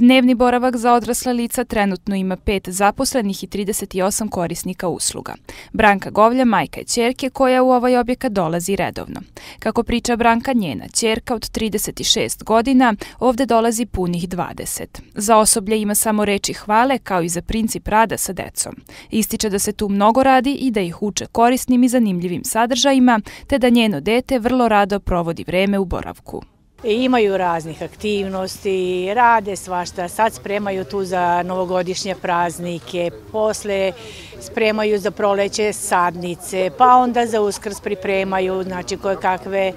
Dnevni boravak za odrasla lica trenutno ima pet zaposlenih i 38 korisnika usluga. Branka Govlja, majka je čerke koja u ovaj objekat dolazi redovno. Kako priča Branka, njena čerka od 36 godina ovde dolazi punih 20. Za osoblje ima samo reči hvale kao i za princip rada sa decom. Ističe da se tu mnogo radi i da ih uče korisnim i zanimljivim sadržajima, te da njeno dete vrlo rado provodi vreme u boravku. I imaju raznih aktivnosti, rade svašta, sad spremaju tu za novogodišnje praznike, posle spremaju za proleće sadnice, pa onda za uskrs pripremaju, znači koje kakve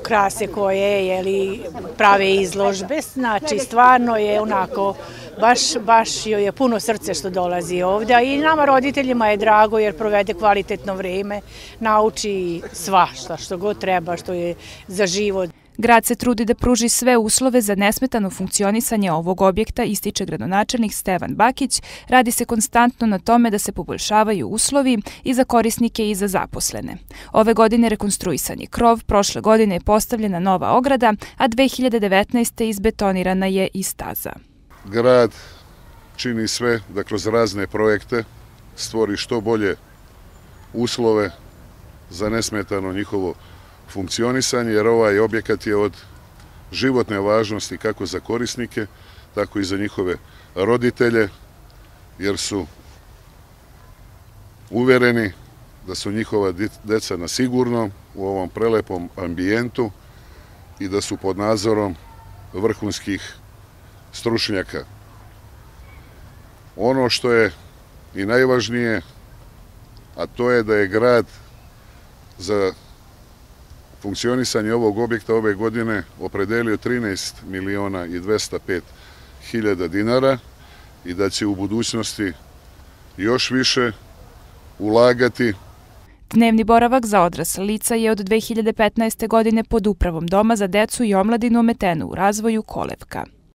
ukrase koje jeli, prave izložbe, znači stvarno je onako, baš, baš joj je puno srce što dolazi ovdje. I nama roditeljima je drago jer provede kvalitetno vreme, nauči svašta što god treba, što je za život. Grad se trudi da pruži sve uslove za nesmetano funkcionisanje ovog objekta, ističe gradonačelnik Stevan Bakić. Radi se konstantno na tome da se poboljšavaju uslovi i za korisnike i za zaposlene. Ove godine rekonstruisan je krov, prošle godine je postavljena nova ograda, a 2019. izbetonirana je i staza. Grad čini sve da kroz razne projekte stvori što bolje uslove za nesmetano njihovo funkcionisanje, jer ovaj objekat je od životne važnosti kako za korisnike, tako i za njihove roditelje, jer su uvereni da su njihova deca na sigurnom u ovom prelepom ambijentu i da su pod nadzorom vrhunskih stručnjaka. Ono što je i najvažnije, a to je da je grad za funkcionisanje ovog objekta ove godine opredelio 13 miliona i 205 hiljada dinara i da će u budućnosti još više ulagati. Dnevni boravak za odrasla lica je od 2015. godine pod upravom Doma za decu i omladinu ometenu u razvoju Kolevka.